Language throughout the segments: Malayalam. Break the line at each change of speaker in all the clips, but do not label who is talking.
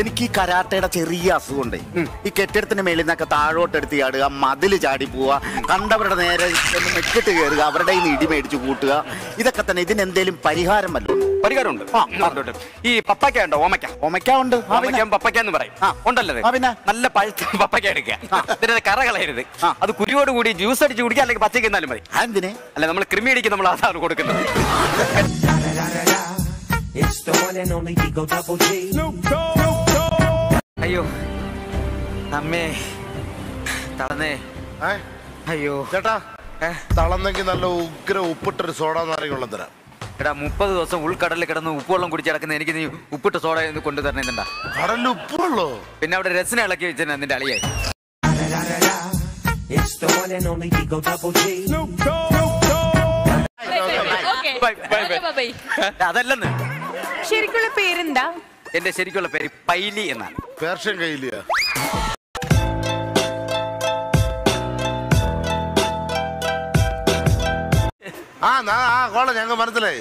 എനിക്ക് ഈ കരാട്ടയുടെ ചെറിയ അസുഖമുണ്ട്. ഈ കെട്ടിടത്തിന് മേളിൽ നിന്നൊക്കെ താഴോട്ടെടുത്ത് ചാടുക മതിൽ ചാടി പോവുക കണ്ടവരുടെ നേരെ മെക്കിട്ട് കയറുക അവരുടെ കയ്യിൽ നിന്ന് ഇടി മേടിച്ച് കൂട്ടുക ഇതൊക്കെ തന്നെ ഇതിന് എന്തേലും പരിഹാരം വല്ലതും
പരിഹാരമുണ്ട്.
ആ,
ഉണ്ട്. ഈ പപ്പയ്ക്ക ഉണ്ടോ? ഓമയ്ക്ക.
ഒമയ്ക്ക ഉണ്ട്. ആ, പിന്നെ.
ഓമയ്ക്ക പപ്പയ്ക്ക എന്ന് പറയും.
ആ.
ഉണ്ടല്ലോ?
ആ, പിന്നെ.
നല്ല പഴുത്ത പപ്പയ്ക്ക എടുക്കുക. ഇതിന്റെ കറ കളയരുത്.
ആ.
അത് കുരുവോട് കൂടി ജ്യൂസ് അടിച്ച് കുടിക്കുക അല്ലെങ്കിൽ പച്ചയ്ക്ക് എന്നാലും മതി.
ആ, എന്തിന്
അല്ല നമ്മൾ കൃമി അടിക്ക് നമ്മൾ അതാണ് കൊടുക്കുന്നത്.
It's the one and only Digo Double G.
അയ്യോ അമ്മേ തളന്നേ? അയ്യോ.
ചേട്ടാ? തളന്നെങ്കിൽ നല്ല ഉഗ്ര ഉപ്പിട്ടൊരു സോഡ നാരങ്ങളും തരാം.
എടാ മുപ്പത് ദിവസം ഉൾക്കടലിൽ കിടന്ന് ഉപ്പുവെള്ളം കുടിച്ച് കിടക്കുന്ന എനിക്ക് നീ ഉപ്പിട്ട് സോഡ കൊണ്ടു തരണേന്നുണ്ടാ
കടലിൽ ഉപ്പുള്ളോ
പിന്നെ അവിടെ രസന ഇളക്കി വെച്ചാൽ നിന്റെ അളിയായി. അതല്ലെന്ന്.
ശരിക്കുള്ള പേരെന്താ?
എന്റെ ശരിക്കുള്ള പേര് പൈലി എന്നാണ്.
പേർഷ്യൻ കയ്യിലെയാ ആ നാ ആ കോള ഞങ്ങ മനസ്സിലായി.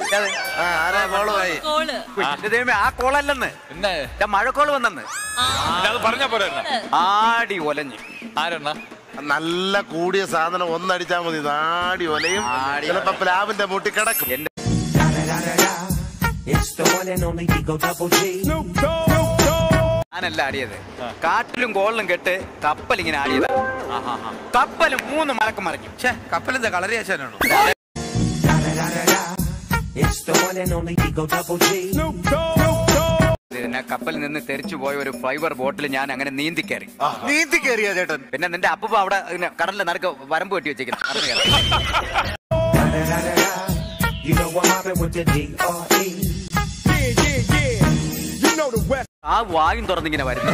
ആ, ആരാ കോളുമായി
കോൾ.
എന്റെ ദൈവമേ ആ കോളല്ലെന്ന്.
പിന്നെ?
ഞാൻ മഴക്കോൾ വന്നെന്ന്.
പിന്നെ അത് പറഞ്ഞ പോലെ
ആടി ഒലഞ്ഞ്.
ആരെണ്ണ
നല്ല കൂടിയ സാധനം ഒന്നടിച്ചാ മതി. നാടി ഒലയും ചിലപ്പോ പ്ലാവിന്റെ മുട്ടി കിടക്കും.
എന്റെ
It's the one and only Digo Double G.
ഞാനല്ല ആടിയത്. കാട്ടിലും കോളിലും കെട്ട് കപ്പൽ ഇങ്ങനെ ആടിയതാ കപ്പലും മൂന്ന് മലക്കം മറിഞ്ഞു.
കപ്പലെന്താ കളരി ആശാനാണോ
It's the one and only Digo Double G.
പിന്നെ കപ്പലിൽ നിന്ന് തെറിച്ചു പോയ ഒരു ഫൈബർ ബോട്ടിൽ ഞാൻ അങ്ങനെ നീന്തി കയറി.
നീന്തി കയറിയ ചേട്ടൻ?
പിന്നെ നിന്റെ അപ്പ അവിടെ കടലിൽ നടക്ക് നടുക്ക് വരമ്പ് കെട്ടി വെച്ചേക്കുന്നു ആ വായും തുറന്നിങ്ങനെ വരുന്നു.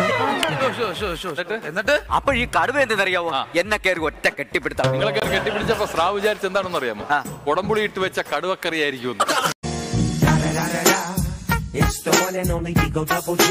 എന്നിട്ട്?
അപ്പൊ ഈ കടുവ എന്തെന്നറിയാവോ? എന്നെ കയറി ഒറ്റ കെട്ടിപ്പിടുത്ത.
നിങ്ങളൊക്കെ കെട്ടിപ്പിടിച്ചപ്പോ സ്രാവ് വിചാരിച്ച് എന്താണെന്ന് അറിയാമോ
ആ.
കുടംപുളി ഇട്ട് വെച്ച കടുവക്കറി ആയിരിക്കും
It's the one and only Digo Double G.